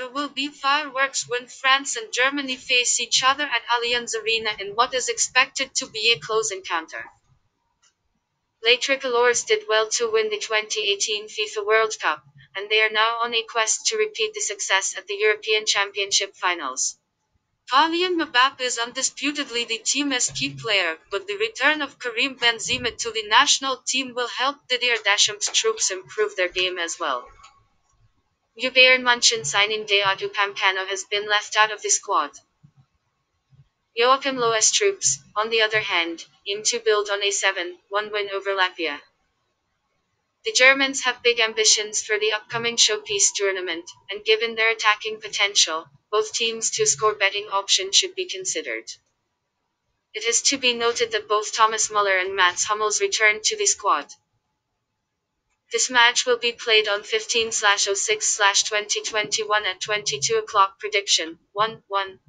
There will be fireworks when France and Germany face each other at Allianz Arena in what is expected to be a close encounter. Les Tricolores did well to win the 2018 FIFA World Cup, and they are now on a quest to repeat the success at the European Championship finals. Kylian Mbappe is undisputedly the team's key player, but the return of Karim Benzema to the national team will help Didier Deschamps' troops improve their game as well. Bayern Munchen signing Dayot Upamecano has been left out of the squad. Joachim Löw's troops, on the other hand, aim to build on a 7-1 win over Latvia. The Germans have big ambitions for the upcoming showpiece tournament, and given their attacking potential, both teams to score betting option should be considered. It is to be noted that both Thomas Muller and Mats Hummels returned to the squad. This match will be played on 15/06/2021 at 22 o'clock prediction 1 1